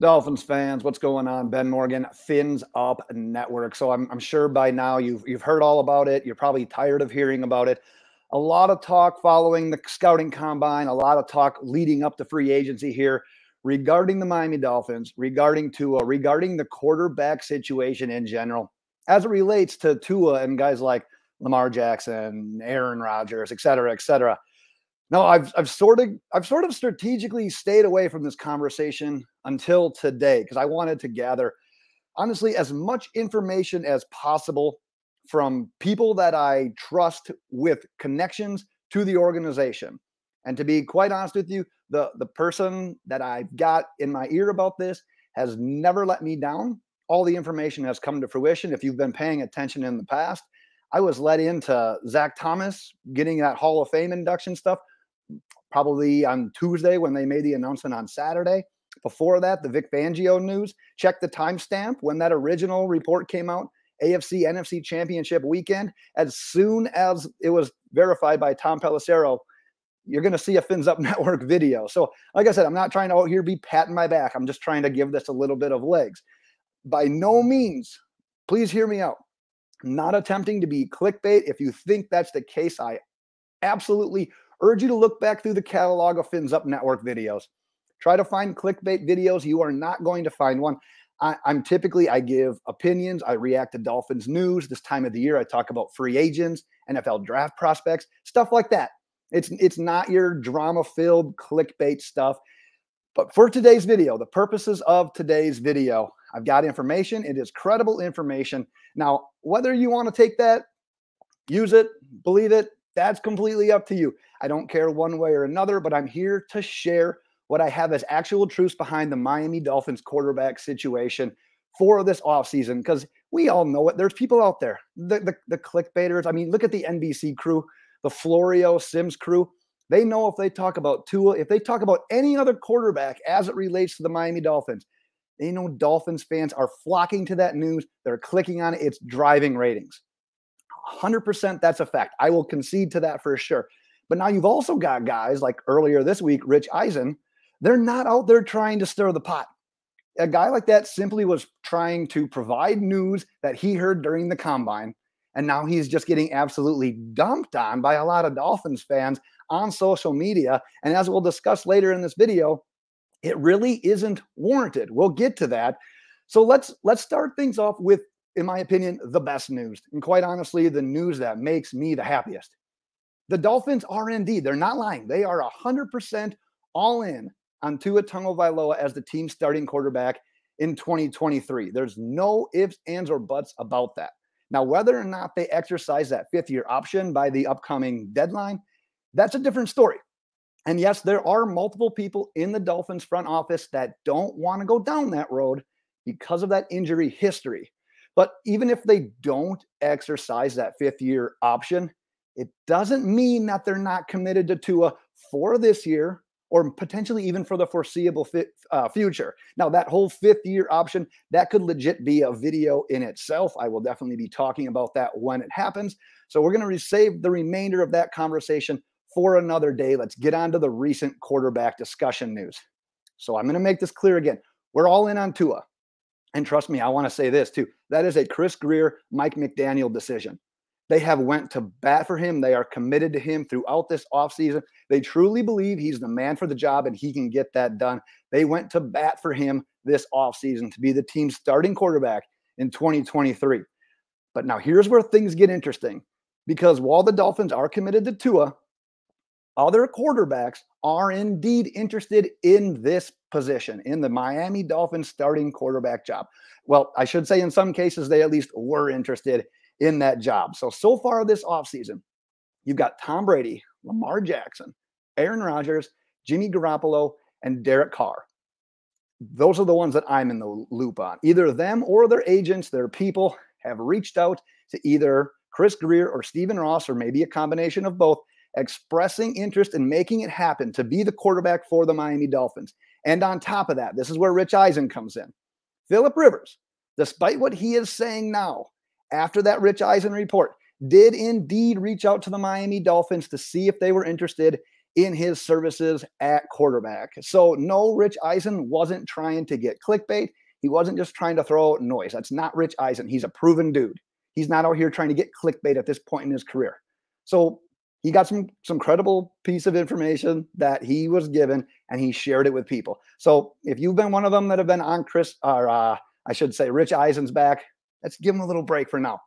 Dolphins fans, what's going on? Ben Morgan, Fins Up Network. So I'm, I'm sure by now you've you've heard all about it. You're probably tired of hearing about it. A lot of talk following the scouting combine, a lot of talk leading up to free agency here regarding the Miami Dolphins, regarding Tua, regarding the quarterback situation in general, as it relates to Tua and guys like Lamar Jackson, Aaron Rodgers, et cetera, et cetera. No, I've I've sort of I've sort of strategically stayed away from this conversation until today because I wanted to gather honestly as much information as possible from people that I trust with connections to the organization. And to be quite honest with you, the the person that I've got in my ear about this has never let me down. All the information has come to fruition. If you've been paying attention in the past, I was let into Zach Thomas getting that Hall of Fame induction stuff probably on Tuesday when they made the announcement on Saturday. Before that, the Vic Fangio news. Check the timestamp when that original report came out. AFC NFC Championship weekend. As soon as it was verified by Tom Pelissero, you're going to see a Fins Up Network video. So, like I said, I'm not trying to out here be patting my back. I'm just trying to give this a little bit of legs. By no means, please hear me out. not attempting to be clickbait. If you think that's the case, I absolutely urge you to look back through the catalog of Fins Up Network videos. Try to find clickbait videos. You are not going to find one. I, am typically I give opinions. I react to Dolphins news this time of the year. I talk about free agents, NFL draft prospects, stuff like that. It's it's not your drama-filled clickbait stuff. But for today's video, the purposes of today's video, I've got information. It is credible information. Now, whether you want to take that, use it, believe it, that's completely up to you. I don't care one way or another, but I'm here to share what I have as actual truths behind the Miami Dolphins quarterback situation for this offseason because we all know it. There's people out there, the, the, the clickbaiters. I mean, look at the NBC crew, the Florio Simms crew. They know if they talk about Tua, if they talk about any other quarterback as it relates to the Miami Dolphins, they know Dolphins fans are flocking to that news. They're clicking on it. It's driving ratings. 100% that's a fact. I will concede to that for sure. But now you've also got guys like earlier this week, Rich Eisen. They're not out there trying to stir the pot. A guy like that simply was trying to provide news that he heard during the combine. And now he's just getting absolutely dumped on by a lot of Dolphins fans on social media. And as we'll discuss later in this video, it really isn't warranted. We'll get to that. So let's let's start things off with in my opinion, the best news. And quite honestly, the news that makes me the happiest. The Dolphins are indeed, they're not lying. They are 100% all in on Tua Tagovailoa as the team's starting quarterback in 2023. There's no ifs, ands, or buts about that. Now, whether or not they exercise that fifth year option by the upcoming deadline, that's a different story. And yes, there are multiple people in the Dolphins front office that don't want to go down that road because of that injury history. But even if they don't exercise that fifth year option, it doesn't mean that they're not committed to Tua for this year or potentially even for the foreseeable uh, future. Now, that whole fifth year option, that could legit be a video in itself. I will definitely be talking about that when it happens. So we're going to save the remainder of that conversation for another day. Let's get on to the recent quarterback discussion news. So I'm going to make this clear again. We're all in on Tua. And trust me, I want to say this too. That is a Chris Grier, Mike McDaniel decision. They have went to bat for him. They are committed to him throughout this offseason. They truly believe he's the man for the job and he can get that done. They went to bat for him this offseason to be the team's starting quarterback in 2023. But now here's where things get interesting because while the Dolphins are committed to Tua, other quarterbacks are indeed interested in this position, in the Miami Dolphins starting quarterback job. Well, I should say in some cases, they at least were interested in that job. So, so far this offseason, you've got Tom Brady, Lamar Jackson, Aaron Rodgers, Jimmy Garoppolo, and Derek Carr. Those are the ones that I'm in the loop on. Either them or their agents, their people have reached out to either Chris Grier or Stephen Ross, or maybe a combination of both, expressing interest in making it happen to be the quarterback for the Miami Dolphins. And on top of that, this is where Rich Eisen comes in. Philip Rivers, despite what he is saying now, after that Rich Eisen report, did indeed reach out to the Miami Dolphins to see if they were interested in his services at quarterback. So, no, Rich Eisen wasn't trying to get clickbait. He wasn't just trying to throw noise. That's not Rich Eisen. He's a proven dude. He's not out here trying to get clickbait at this point in his career. So, he got some some credible piece of information that he was given and he shared it with people. So, if you've been one of them that have been on Chris or uh, I should say Rich Eisen's back, let's give him a little break for now.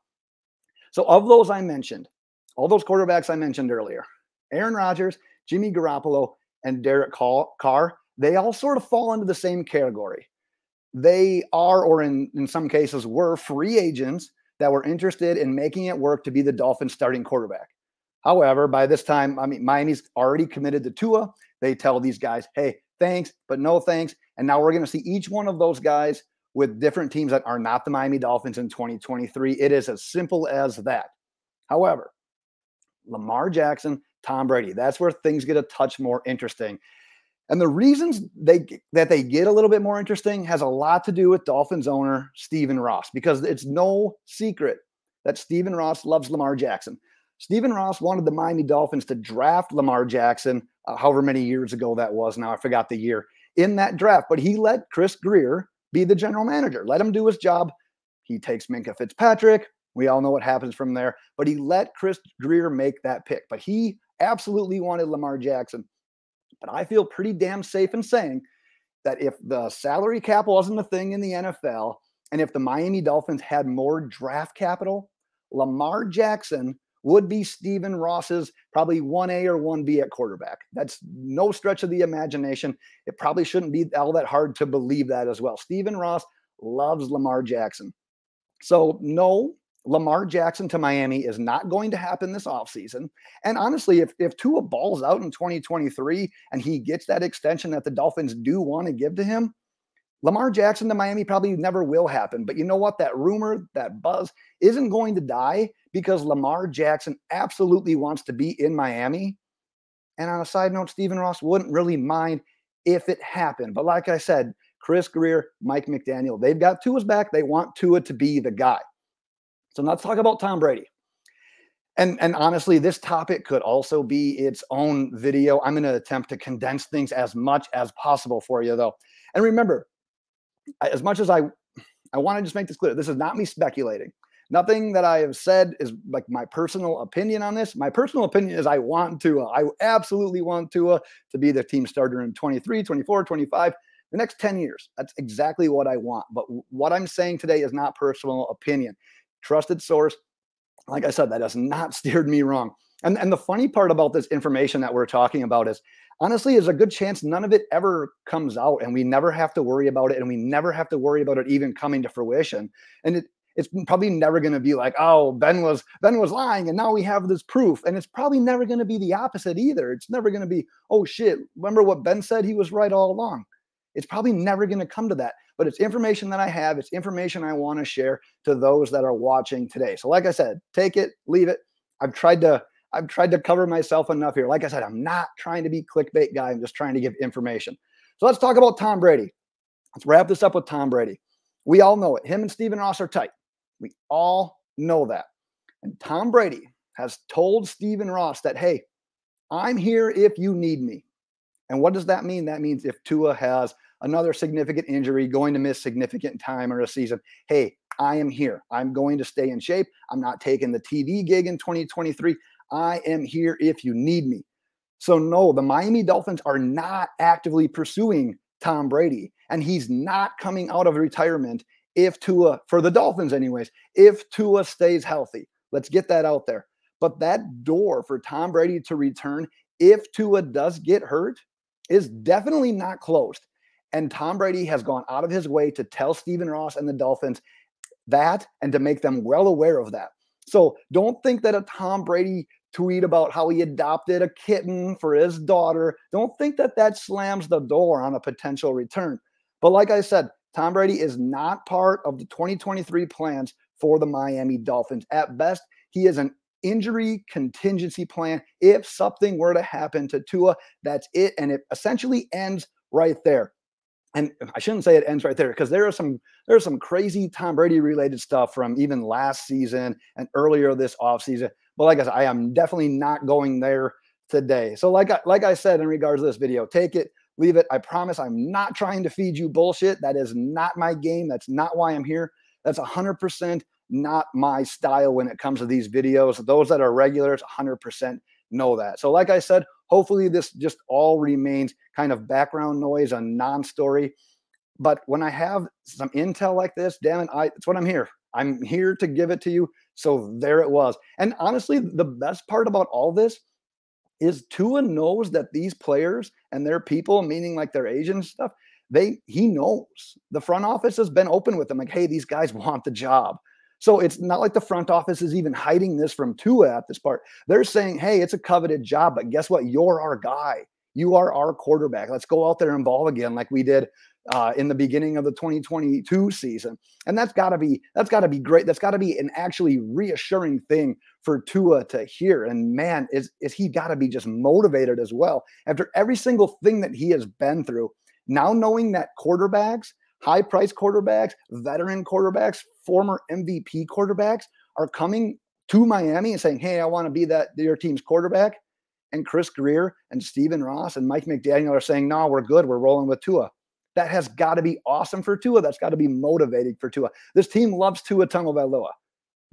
So, of those I mentioned, all those quarterbacks I mentioned earlier, Aaron Rodgers, Jimmy Garoppolo, and Derek Carr, they all sort of fall into the same category. They are, or in, in some cases, were free agents that were interested in making it work to be the Dolphins starting quarterback. However, by this time, I mean, Miami's already committed to Tua. They tell these guys, hey, thanks, but no thanks. And now we're going to see each one of those guys with different teams that are not the Miami Dolphins in 2023. It is as simple as that. However, Lamar Jackson, Tom Brady, that's where things get a touch more interesting. And the reasons they that they get a little bit more interesting has a lot to do with Dolphins owner Stephen Ross because it's no secret that Stephen Ross loves Lamar Jackson. Stephen Ross wanted the Miami Dolphins to draft Lamar Jackson, uh, however many years ago that was. Now I forgot the year in that draft, but he let Chris Grier be the general manager. Let him do his job. He takes Minkah Fitzpatrick. We all know what happens from there. But he let Chris Grier make that pick. But he absolutely wanted Lamar Jackson. But I feel pretty damn safe in saying that if the salary cap wasn't a thing in the NFL, and if the Miami Dolphins had more draft capital, Lamar Jackson would be Stephen Ross's probably 1A or 1B at quarterback. That's no stretch of the imagination. It probably shouldn't be all that hard to believe that as well. Stephen Ross loves Lamar Jackson. So, no, Lamar Jackson to Miami is not going to happen this offseason. And honestly, if, if Tua balls out in 2023 and he gets that extension that the Dolphins do want to give to him, Lamar Jackson to Miami probably never will happen. But you know what? That rumor, that buzz isn't going to die because Lamar Jackson absolutely wants to be in Miami. And on a side note, Stephen Ross wouldn't really mind if it happened. But like I said, Chris Grier, Mike McDaniel, they've got Tua's back. They want Tua to be the guy. So let's talk about Tom Brady. And, and honestly, this topic could also be its own video. I'm going to attempt to condense things as much as possible for you, though. And remember, as much as I I want to just make this clear, this is not me speculating. Nothing that I have said is like my personal opinion on this. My personal opinion is I want to, I absolutely want Tua to be the team starter in 23, 24, 25, the next 10 years. That's exactly what I want. But what I'm saying today is not personal opinion. Trusted source. Like I said, that has not steered me wrong. And, and the funny part about this information that we're talking about is honestly, there's a good chance none of it ever comes out and we never have to worry about it and we never have to worry about it even coming to fruition. And it, it's probably never going to be like, oh, Ben was Ben was lying, and now we have this proof. And it's probably never going to be the opposite either. It's never going to be, oh shit, remember what Ben said? He was right all along. It's probably never going to come to that. But it's information that I have. It's information I want to share to those that are watching today. So, like I said, take it, leave it. I've tried to I've tried to cover myself enough here. Like I said, I'm not trying to be clickbait guy. I'm just trying to give information. So let's talk about Tom Brady. Let's wrap this up with Tom Brady. We all know it. Him and Stephen Ross are tight. We all know that. And Tom Brady has told Stephen Ross that, hey, I'm here if you need me. And what does that mean? That means if Tua has another significant injury, going to miss significant time or a season, hey, I am here. I'm going to stay in shape. I'm not taking the TV gig in 2023. I am here if you need me. So, no, the Miami Dolphins are not actively pursuing Tom Brady, and he's not coming out of retirement if Tua, for the Dolphins, anyways, if Tua stays healthy. Let's get that out there. But that door for Tom Brady to return, if Tua does get hurt, is definitely not closed. And Tom Brady has gone out of his way to tell Stephen Ross and the Dolphins that and to make them well aware of that. So don't think that a Tom Brady tweet about how he adopted a kitten for his daughter. Don't think that that slams the door on a potential return. But like I said, Tom Brady is not part of the 2023 plans for the Miami Dolphins. At best, he is an injury contingency plan. If something were to happen to Tua, that's it. And it essentially ends right there. And I shouldn't say it ends right there because there are some there's some crazy Tom Brady related stuff from even last season and earlier this offseason but like I said, I am definitely not going there today. So like I, like I said in regards to this video, take it, leave it. I promise I'm not trying to feed you bullshit. That is not my game. That's not why I'm here. That's 100% not my style when it comes to these videos. Those that are regulars 100% know that. So like I said, hopefully this just all remains kind of background noise, a non-story. But when I have some intel like this, damn it, I, it's what I'm here. I'm here to give it to you. So there it was. And honestly, the best part about all this is Tua knows that these players and their people, meaning like their agents stuff, they he knows the front office has been open with them, like, hey, these guys want the job. So it's not like the front office is even hiding this from Tua at this part. They're saying, hey, it's a coveted job, but guess what? You're our guy. You are our quarterback. Let's go out there and ball again, like we did uh, in the beginning of the 2022 season. And that's got to be that's got to be great. That's got to be an actually reassuring thing for Tua to hear. And man, is is he got to be just motivated as well after every single thing that he has been through. Now knowing that quarterbacks, high price quarterbacks, veteran quarterbacks, former MVP quarterbacks are coming to Miami and saying, "Hey, I want to be that your team's quarterback." And Chris Grier and Stephen Ross and Mike McDaniel are saying, "No, we're good. We're rolling with Tua." That has got to be awesome for Tua. That's got to be motivating for Tua. This team loves Tua Tagovailoa.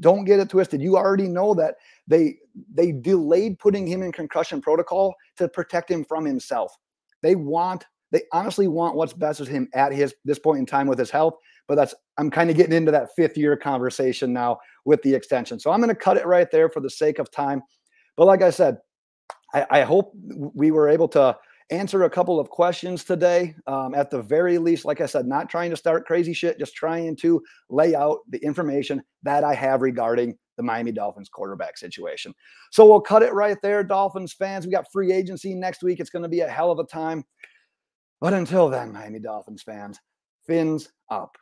Don't get it twisted. You already know that they they delayed putting him in concussion protocol to protect him from himself. They want they honestly want what's best with him at his this point in time with his health. But that's I'm kind of getting into that fifth year conversation now with the extension. So I'm going to cut it right there for the sake of time. But like I said, I, I hope we were able to answer a couple of questions today. Um, at the very least, like I said, not trying to start crazy shit, just trying to lay out the information that I have regarding the Miami Dolphins quarterback situation. So we'll cut it right there, Dolphins fans. We got free agency next week. It's going to be a hell of a time. But until then, Miami Dolphins fans, fins up.